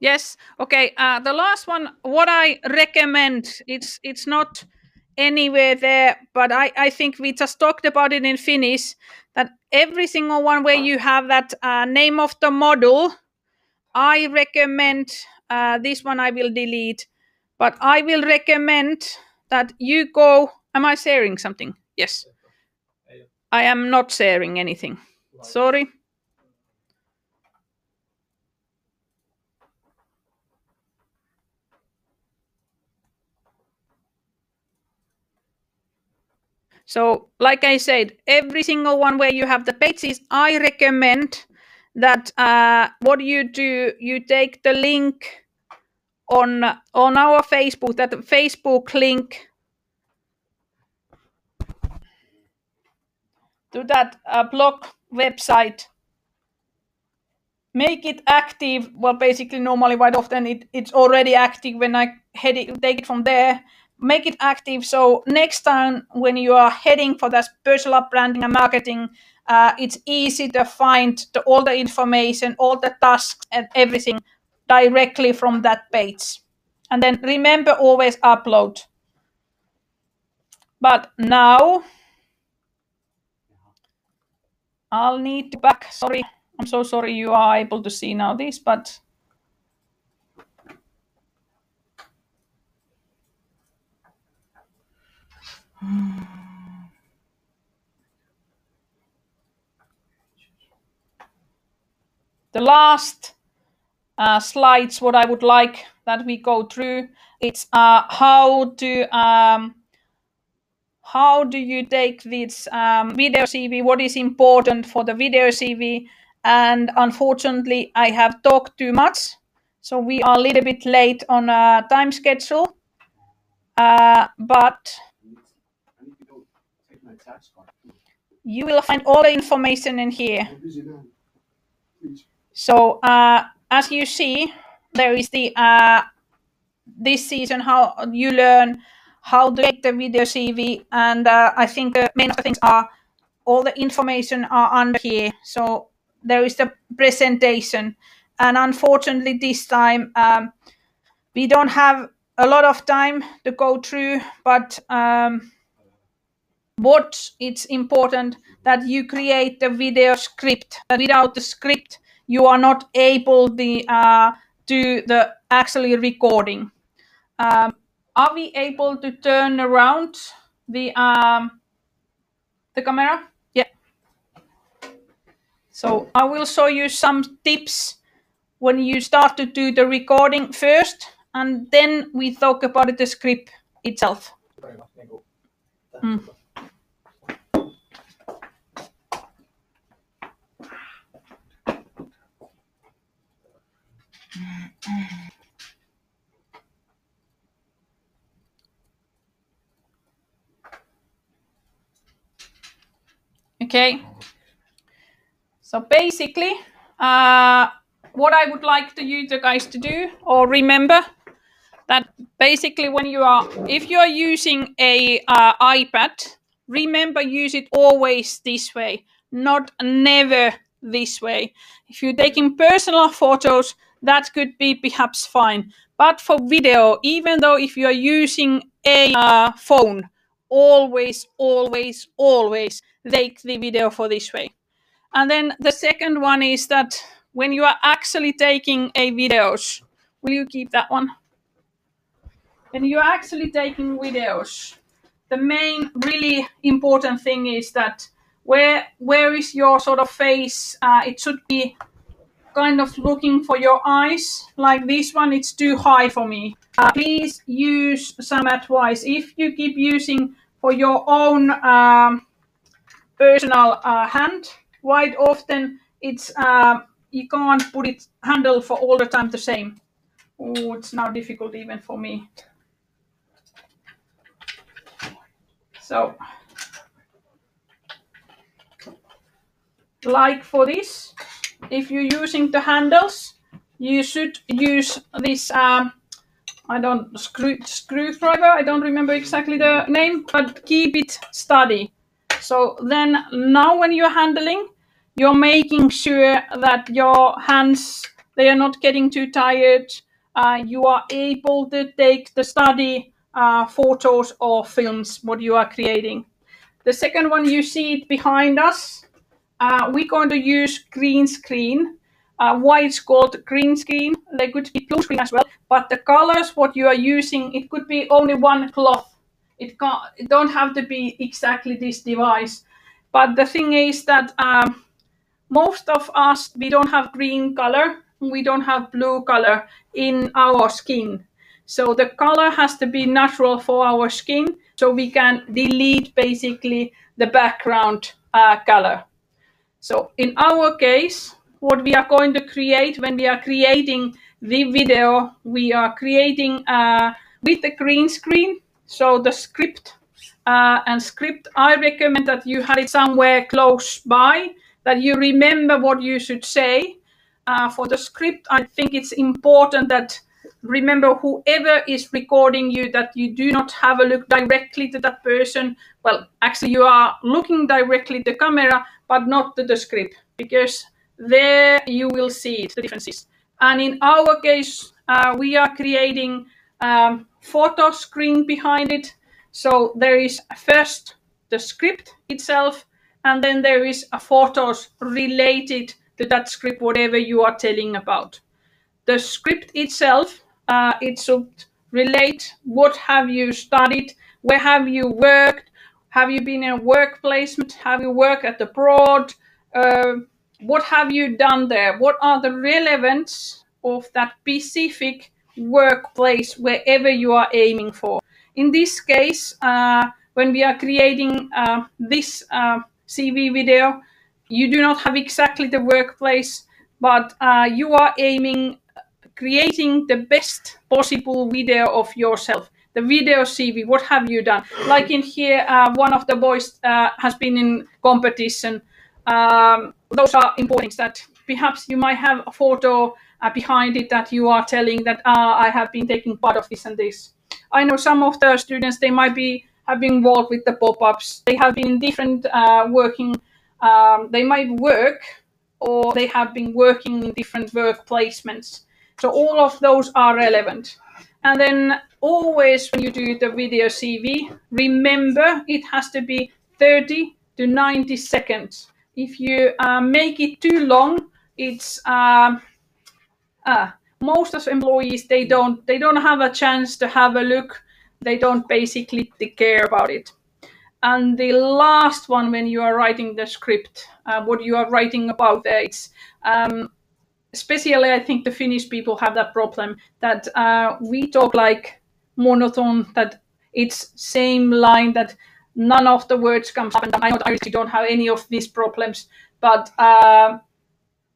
Yes. Okay. Uh, the last one, what I recommend, it's it's not anywhere there, but I I think we just talked about it in Finnish. That every single one where you have that uh, name of the model, I recommend uh, this one. I will delete, but I will recommend that you go. Am I sharing something? Yes. I am not sharing anything. Sorry. So, like I said, every single one where you have the pages, I recommend that uh, what you do, you take the link on on our Facebook, that Facebook link to that uh, blog website. Make it active. Well, basically, normally, quite often it, it's already active when I head it, take it from there make it active. So next time when you are heading for that personal branding and marketing uh, it's easy to find the, all the information all the tasks and everything directly from that page. And then remember always upload. But now i'll need to back. Sorry. I'm so sorry you are able to see now this but the last uh, slides, what I would like that we go through, it's uh, how to um, how do you take this um, video CV? What is important for the video CV? And unfortunately, I have talked too much, so we are a little bit late on a time schedule. Uh, but you will find all the information in here. So uh, as you see, there is the uh, this season how you learn how to make the video CV, and uh, I think the main things are all the information are under here. So there is the presentation, and unfortunately this time um, we don't have a lot of time to go through, but um, what it's important that you create the video script. Without the script, you are not able to uh, do the actually recording. Um, are we able to turn around the um, the camera? Yeah. So I will show you some tips when you start to do the recording first, and then we talk about the script itself. Mm. Okay. So basically, uh, what I would like to you guys to do or remember that basically when you are if you are using a uh, iPad, remember use it always this way, not never this way. If you're taking personal photos, that could be perhaps fine. But for video, even though if you are using a uh, phone, always, always, always take the video for this way. And then the second one is that when you are actually taking a videos, will you keep that one? When you're actually taking videos, the main really important thing is that where where is your sort of face? Uh, it should be kind of looking for your eyes. Like this one, it's too high for me. Uh, please use some advice. If you keep using for your own um, personal uh, hand, quite often it's uh, you can't put it handle for all the time the same. Oh, it's now difficult even for me. So like for this, if you're using the handles, you should use this, um, I don't, screw, screwdriver, I don't remember exactly the name, but keep it steady. So then now when you're handling, you're making sure that your hands they are not getting too tired. Uh, you are able to take the study uh, photos or films what you are creating. The second one you see it behind us. Uh, we're going to use green screen. Uh, why it's called green screen? They could be blue screen as well, but the colors what you are using it could be only one cloth. It can't. It don't have to be exactly this device. But the thing is that um, most of us we don't have green color, we don't have blue color in our skin. So the color has to be natural for our skin, so we can delete basically the background uh, color. So in our case, what we are going to create when we are creating the video, we are creating uh, with the green screen. So the script uh, and script, I recommend that you have it somewhere close by, that you remember what you should say. Uh, for the script, I think it's important that remember whoever is recording you that you do not have a look directly to that person. Well actually you are looking directly to the camera but not to the script because there you will see the differences. And in our case uh, we are creating um, photo screen behind it. So there is first the script itself and then there is a photos related to that script whatever you are telling about. The script itself uh, it should relate. What have you studied, where have you worked, have you been in a work placement, have you worked at abroad, uh, what have you done there, what are the relevance of that specific workplace wherever you are aiming for. In this case, uh, when we are creating uh, this uh, CV video, you do not have exactly the workplace, but uh, you are aiming creating the best possible video of yourself the video CV. What have you done? Like in here, uh, one of the boys uh, has been in competition. Um, those are important that perhaps you might have a photo uh, behind it that you are telling that ah, I have been taking part of this and this. I know some of the students they might be have been involved with the pop-ups. They have been different uh, working. Um, they might work or they have been working in different work placements. So all of those are relevant. And then always when you do the video CV, remember it has to be 30 to 90 seconds. If you uh, make it too long, it's uh, uh, most of employees they don't they don't have a chance to have a look. They don't basically care about it. And the last one, when you are writing the script, uh, what you are writing about there, it's um, especially I think the Finnish people have that problem that uh, we talk like monotone, that it's same line that none of the words comes up. And I know Irish don't have any of these problems, but uh,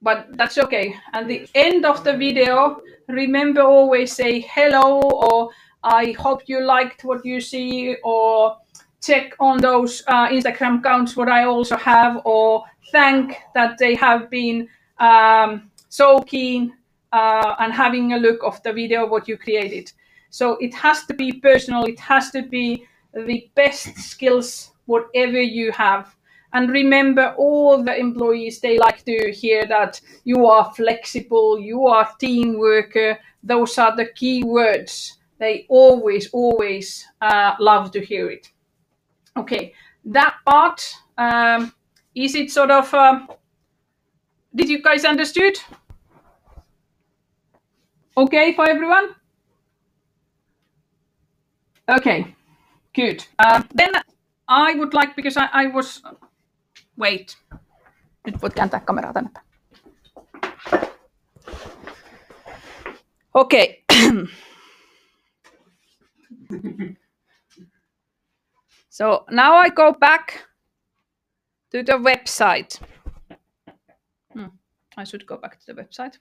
but that's okay. And the end of the video, remember always say hello or I hope you liked what you see or check on those uh, Instagram accounts what I also have or thank that they have been um, so keen uh, and having a look of the video what you created. So it has to be personal. It has to be the best skills whatever you have. And remember, all the employees they like to hear that you are flexible, you are team worker. Those are the key words. They always, always uh, love to hear it. Okay, that part um, is it sort of. Um, did you guys understood? Okay for everyone? Okay, good. Uh, then I would like, because I, I was, wait, nyt voit kääntää kameraa tänne päin. Okay. so now I go back to the website. I should go back to the website.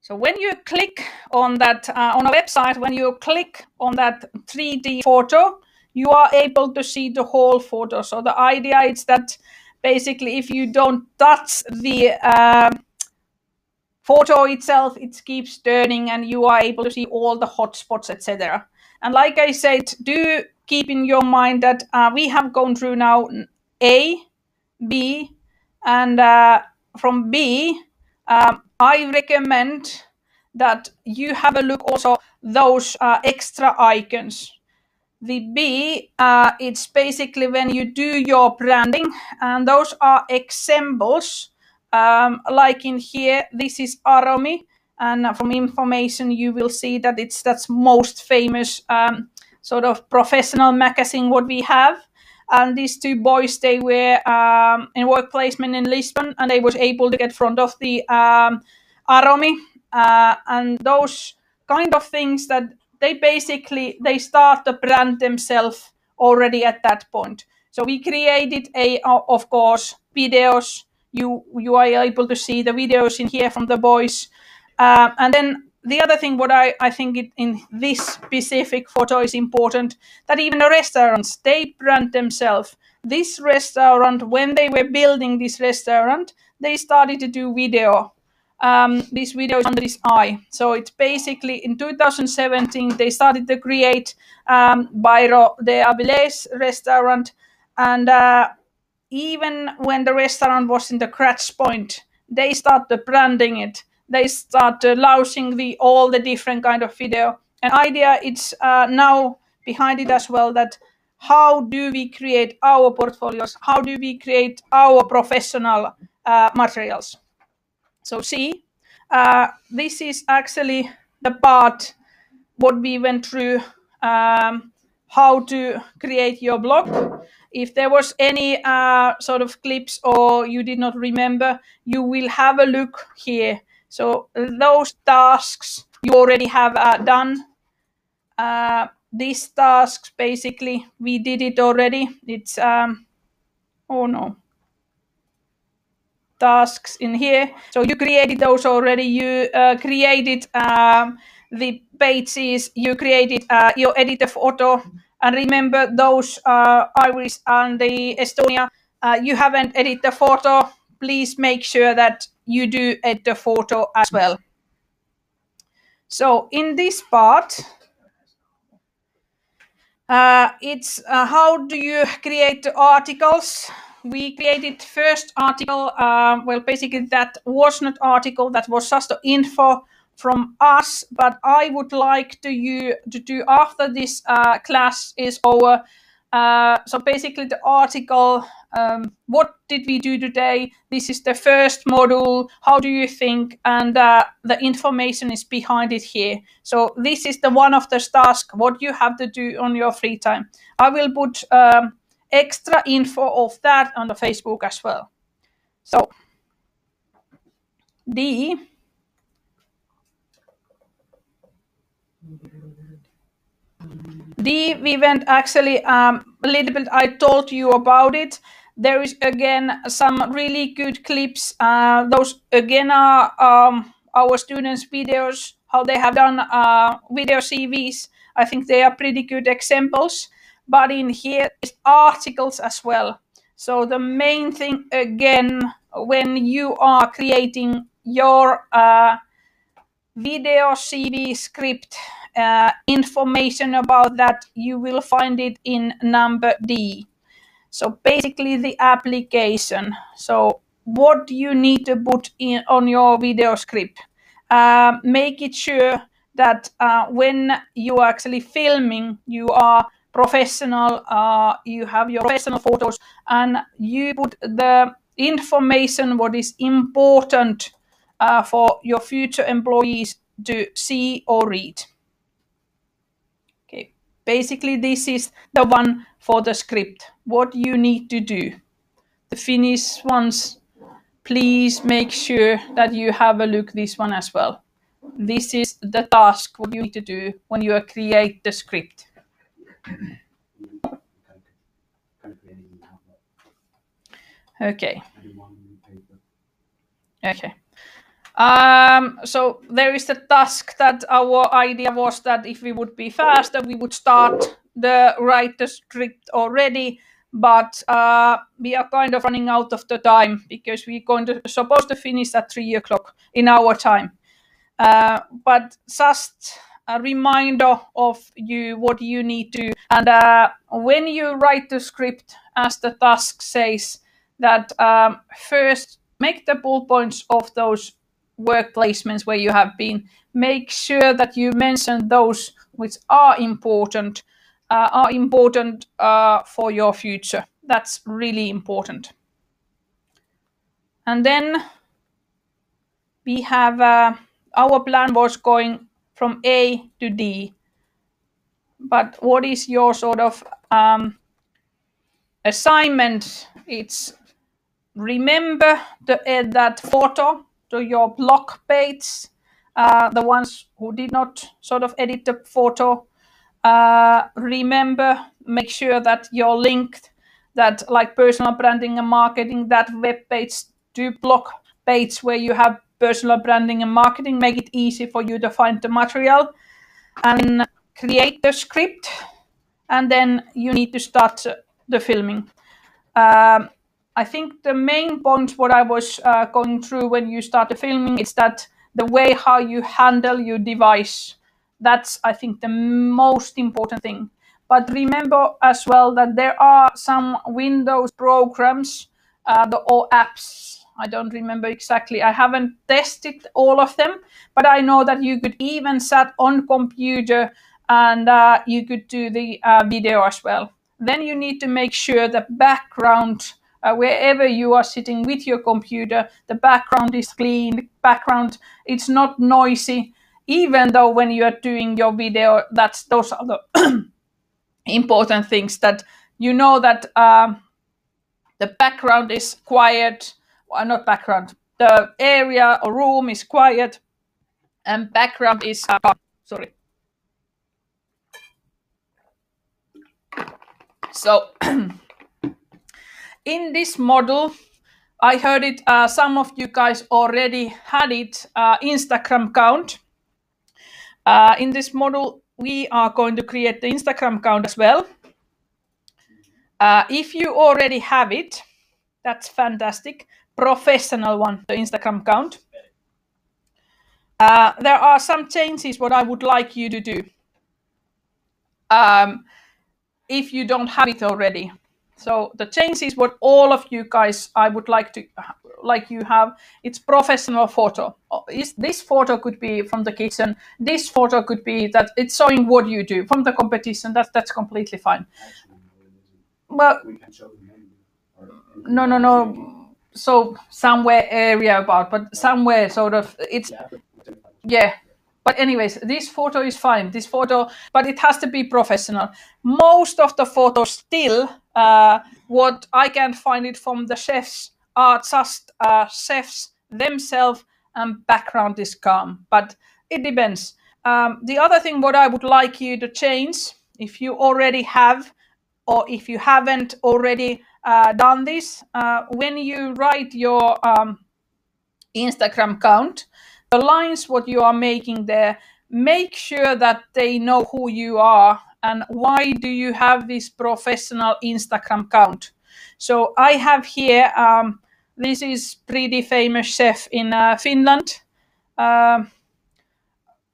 So when you click on that uh, on a website, when you click on that 3D photo, you are able to see the whole photo. So the idea is that basically if you don't touch the uh, photo itself, it keeps turning and you are able to see all the hotspots, etc. And like I said, do keep in your mind that uh, we have gone through now A, B, and uh, from B, um, I recommend that you have a look also those uh, extra icons. The B, uh, it's basically when you do your branding, and those are examples. Um, like in here, this is Aromi, and from information you will see that it's that's most famous um, sort of professional magazine what we have and these two boys they were um, in work placement in lisbon and they was able to get front of the um, aromi uh, and those kind of things that they basically they start to brand themselves already at that point. So we created a of course videos. You you are able to see the videos in here from the boys. Uh, and then the other thing what I, I think it, in this specific photo is important that even the restaurants they brand themselves. This restaurant when they were building this restaurant they started to do video. Um, this video is under this eye. So it's basically in 2017 they started to create um, Bairro do Avillez restaurant. And uh, even when the restaurant was in the crash point they started branding it they start uh, launching the all the different kind of video. And idea it's uh, now behind it as well that how do we create our portfolios? How do we create our professional uh, materials? So see uh, this is actually the part what we went through um, how to create your blog. If there was any uh, sort of clips or you did not remember you will have a look here so those tasks you already have uh, done. Uh, these tasks basically we did it already. It's um, oh no tasks in here. So you created those already. You uh, created um, the pages. You created uh, your editor photo. And remember those uh, Iris and the Estonia. Uh, you haven't edited the photo. Please make sure that you do edit the photo as well. So in this part, uh, it's uh, how do you create the articles? We created first article, uh, well, basically that was not article, that was just the info from us, but I would like to you to do after this uh, class is over. Uh, so basically the article um, what did we do today? This is the first module. How do you think? And uh, the information is behind it here. So this is the one of the tasks what you have to do on your free time. I will put um, extra info of that on the Facebook as well. So the the went actually um, a little bit I told you about it there is again some really good clips. Uh, those again are um, our students' videos, how they have done uh, video CVs. I think they are pretty good examples. But in here is articles as well. So the main thing again, when you are creating your uh, video CV script, uh, information about that, you will find it in number D. So basically the application. So what you need to put in on your video script. Uh, make it sure that uh, when you are actually filming, you are professional, uh, you have your professional photos, and you put the information what is important uh, for your future employees to see or read. Okay, basically this is the one for the script what you need to do. The Finnish ones, please make sure that you have a look this one as well. This is the task what you need to do when you create the script. Okay. Okay. Um, so there is the task that our idea was that if we would be faster, we would start the write the script already but uh, we are kind of running out of the time because we're going to supposed to finish at three o'clock in our time. Uh, but just a reminder of you what you need to and uh, when you write the script as the task says that um, first make the bullet points of those work placements where you have been. Make sure that you mention those which are important, uh, are important uh, for your future. That's really important. And then we have uh, our plan was going from A to D. But what is your sort of um, assignment? It's remember to add that photo to your blog page. Uh, the ones who did not sort of edit the photo, uh, remember, make sure that you're linked that like personal branding and marketing, that web page to blog page where you have personal branding and marketing, make it easy for you to find the material and create the script. And then you need to start the filming. Um, I think the main point what I was uh, going through when you start the filming is that the way how you handle your device. That's I think the most important thing. But remember as well that there are some Windows programs uh, the, or apps. I don't remember exactly. I haven't tested all of them, but I know that you could even set on computer and uh, you could do the uh, video as well. Then you need to make sure the background uh, wherever you are sitting with your computer, the background is clean, background it's not noisy. Even though when you are doing your video, that's those are the important things that you know that um, the background is quiet, well, not background, the area or room is quiet, and background is uh, sorry. So in this model, I heard it, uh, some of you guys already had it, uh, Instagram count. Uh, in this model, we are going to create the Instagram account as well. Uh, if you already have it, that's fantastic. Professional one, the Instagram account. Uh, there are some changes what I would like you to do. Um, if you don't have it already. So the changes what all of you guys I would like to like you have it's professional photo. Is this photo could be from the kitchen. This photo could be that it's showing what you do from the competition. That's that's completely fine. Well, no, no, no. So somewhere area about, but somewhere sort of it's yeah but anyways, this photo is fine. This photo, but it has to be professional. Most of the photos still, uh, what I can find it from the chefs are just uh, chefs themselves and background is calm. But it depends. Um, the other thing what I would like you to change, if you already have, or if you haven't already uh, done this, uh, when you write your um, Instagram count, the lines what you are making there make sure that they know who you are and why do you have this professional instagram count so i have here um, this is pretty famous chef in uh, finland uh,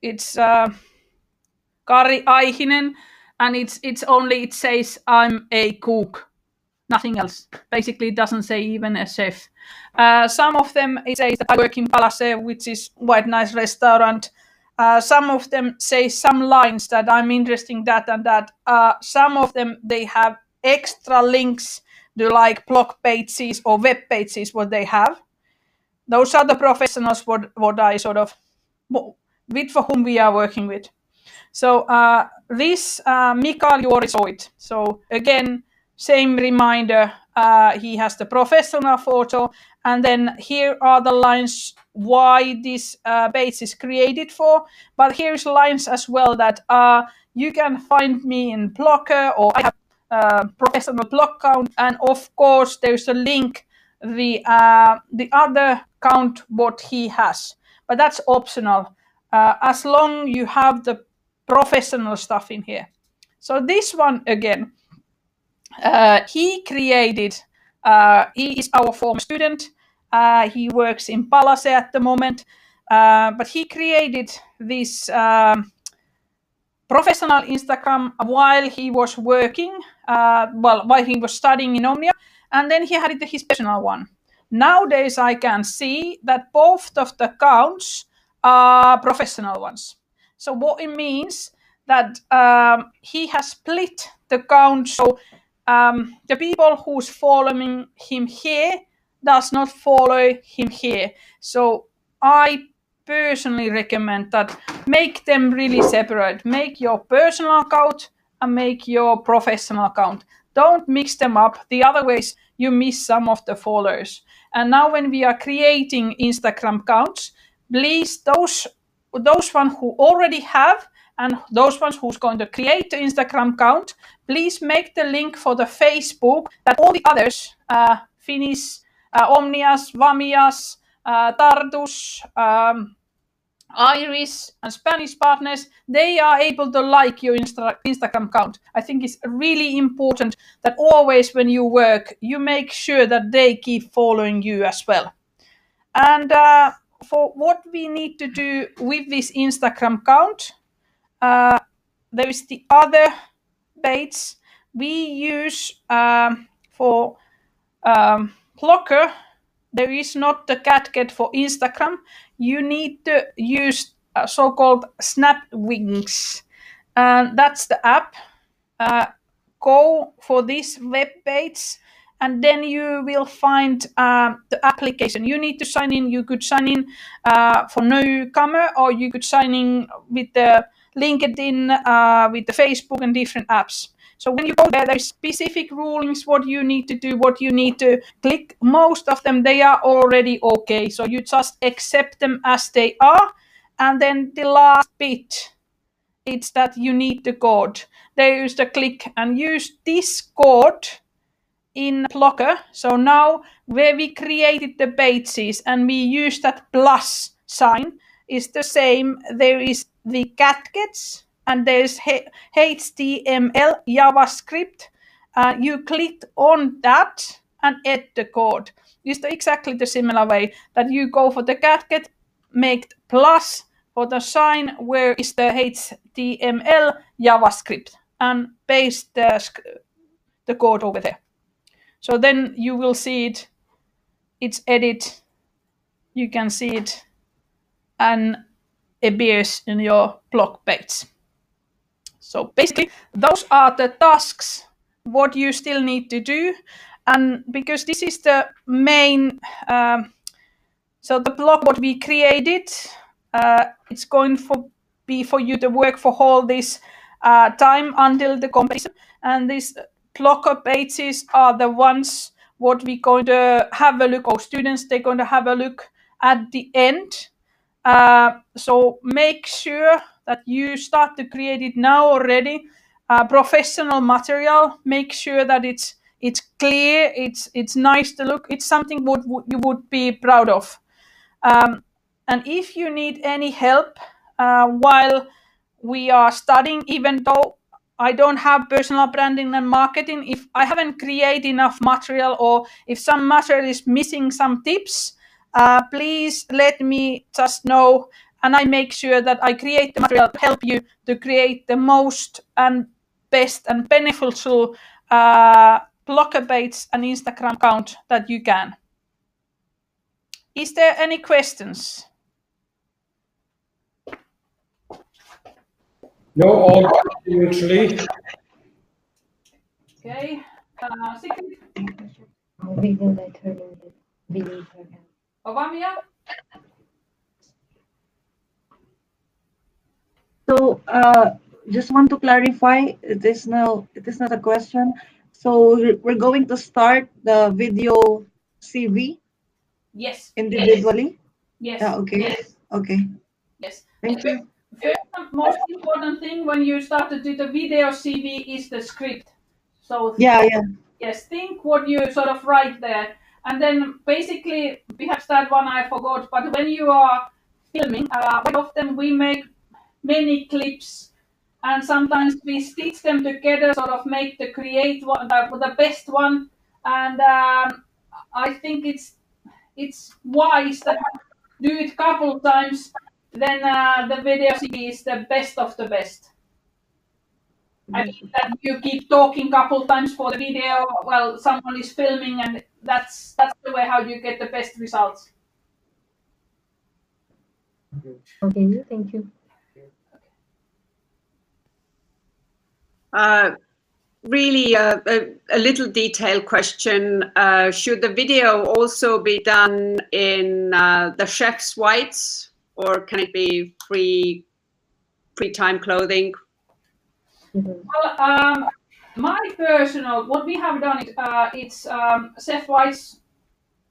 it's uh, kari aihinen and it's it's only it says i'm a cook nothing else. Basically, it doesn't say even a chef. Uh, some of them it says that I work in Palace, which is quite nice restaurant. Uh, some of them say some lines that I'm interested in that and that. Uh, some of them they have extra links to like blog pages or web pages what they have. Those are the professionals what what I sort of with for whom we are working with. So uh, this uh, Mikael Juori saw it. So again, same reminder, uh, he has the professional photo, and then here are the lines why this uh, page is created for. But here's lines as well that uh, you can find me in Blogger or I have uh, professional block count, and of course there's a link the uh, the other count what he has, but that's optional uh, as long you have the professional stuff in here. So this one again uh, he created, uh, he is our former student. He works in Palace at the moment, but he created this um, professional Instagram while he was working, uh, well, while he was studying in Omnia, and then he had his personal one. nowadays I can see that both of the accounts are professional ones. So what it means that um, he has split the account. So um, the people who's following him here does not follow him here. So I personally recommend that make them really separate. Make your personal account and make your professional account. Don't mix them up. The other ways you miss some of the followers. And now when we are creating Instagram accounts, please those those one who already have and those ones who's going to create the Instagram account, please make the link for the Facebook that all the others, uh, Finnish, uh, Omnias, Vamias, uh, Tardus, um, Iris, and Spanish partners, they are able to like your Insta- Instagram account. I think it's really important that always when you work, you make sure that they keep following you as well. And uh, for what we need to do with this Instagram account, uh, there is the other baits we use um, for um, Blogger there is not the gadget for Instagram. You need to use uh, so-called Snap Wings, and that's the app. Uh, go for this web page, and then you will find uh, the application. You need to sign in. You could sign in uh, for newcomer, or you could sign in with the LinkedIn, uh, with the Facebook, and different apps. So when you go there, there's specific rulings what you need to do, what you need to click. Most of them they are already okay. So you just accept them as they are. And then the last bit, it's that you need the code. There is the click and use this code in Blogger. So now where we created the pages and we use that plus sign is the same. There is the gadgets and there's HTML, JavaScript. Uh, you click on that and add the code. It's exactly the similar way that you go for the gadget, make plus for the sign where is the HTML, JavaScript, and paste the, the code over there. So then you will see it, it's edit, you can see it, and it appears in your blog page. So basically, those are the tasks what you still need to do, and because this is the main, um, so the blog what we created, uh, it's going for be for you to work for all this uh, time until the competition, and these blogger pages are the ones what we're going to have a look. Our students they're going to have a look at the end. Uh, so make sure that you start to create it now already. Uh, professional material, make sure that it's it's clear, it's it's nice to look, it's something what you would be proud of. Um, and if you need any help uh, while we are studying, even though I don't have personal branding and marketing, if I haven't created enough material or if some material is missing some tips, uh, please let me just know and I make sure that I create the material to help you to create the most and best and beneficial uh, Blogger page and Instagram account that you can. Is there any questions? No, all usually. Okay. Uh, Sigrid? We will let her know that we need her help. Ovamia? So, uh, just want to clarify, it is no, it is not a question. So we're- going to start the video CV Yes. individually? Yes. Yeah, okay, Yes. okay, Yes. thank you. First most important thing when you start to do the video CV is the script. So Yeah, yeah, yes, think what you sort of write there, and then basically perhaps that one I forgot. But when you are filming, uh, often we make many clips, and sometimes we stitch them together, sort of make the create one the, the best one. And um, I think it's it's wise to do it couple times. Then uh, the video CV is the best of the best. I think that you keep talking couple times for the video while someone is filming and that's that's the way how you get the best results. Okay, thank you. Uh, really a, a, a little detailed question. Uh, should the video also be done in uh, the chef's whites or can it be free, free time clothing? Mhm. Well, um, my personal, what we have done, it, uh, it's um, Chef-wise,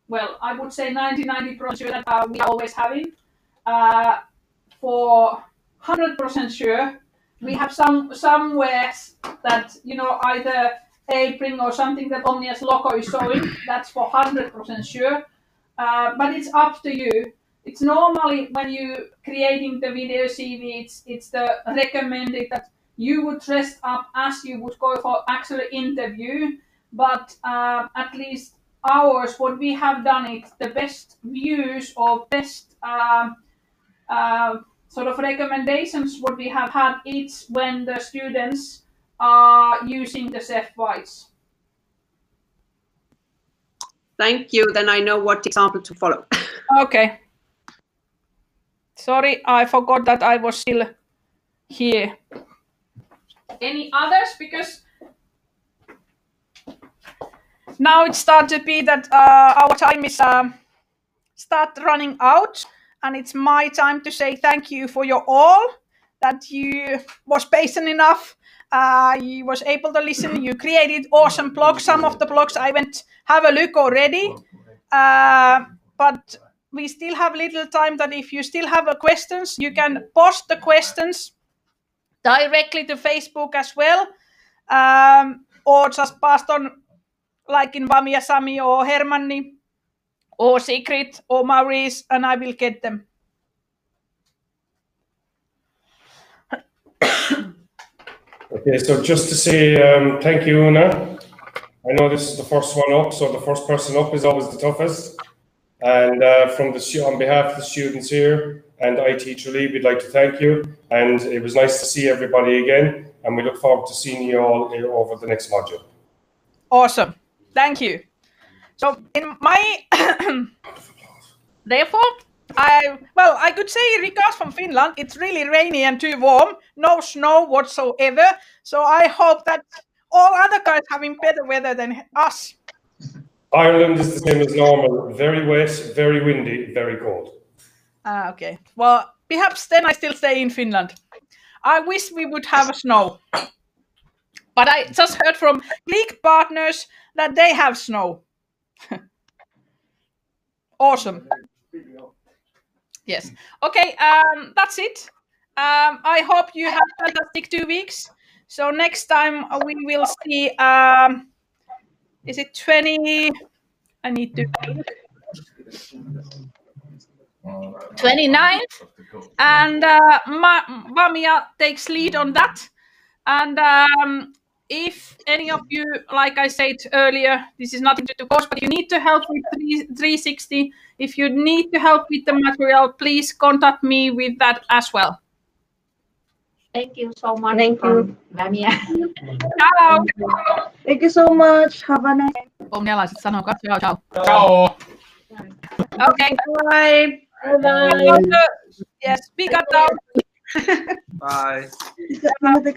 well, I would say 90-90% sure that uh, we are always having. Uh, for 100% sure, we have some some wares that, you know, either apron or something that Omnia's logo is showing, that's for 100% sure. Uh, but it's up to you. It's normally when you creating the video CV, it's, it's the recommended that you would dress up as you would go for actual interview, but uh, at least ours, what we have done it, the best views or best um, uh, sort of recommendations what we have had it's when the students are using the Chef Whites. Thank you. Then I know what example to follow. Okay. Sorry, I forgot that I was still here. Any others? Because now it starts to be that uh, our time is um, start running out, and it's my time to say thank you for your all that you was patient enough. Uh, you was able to listen. You created awesome blogs. Some of the blogs I went have a look already. Uh, but we still have little time that if you still have a questions, you can post the questions directly to Facebook as well, um, or just pass on like in Vamia Sami or Hermanni or Secret or Maurice, and I will get them. Okay, so just to say um, thank you, Una. I know this is the first one up, so the first person up is always the toughest. And uh, from the on behalf of the students here and IT Tralee, we'd like to thank you. And it was nice to see everybody again. And we look forward to seeing you all over the next module. Awesome. Thank you. So in my therefore I well I could say regards from Finland. It's really rainy and too warm. No snow whatsoever. So I hope that all other guys having better weather than us. Ireland is the same as normal very wet, very windy, very cold. Ah, okay. Well, perhaps then I still stay in Finland. I wish we would have snow. But I just heard from Greek partners that they have snow. awesome. Yes. Okay, um, that's it. Um, I hope you have fantastic two weeks. So next time we will see. Um, is it twenty? I need to. 29th and uh, Ma- Vamia takes lead on that. And um, if any of you, like I said earlier, this is nothing to do cost, but you need to help with 360. If you need to help with the material, please contact me with that as well. Thank you so much. Thank from um, Lamia. Ciao! Thank you so much. Have a nice Omnialaiset sanokaa ciao ciao. Ciao. Okay. Bye. Bye. Yes, speak up now. Bye. day.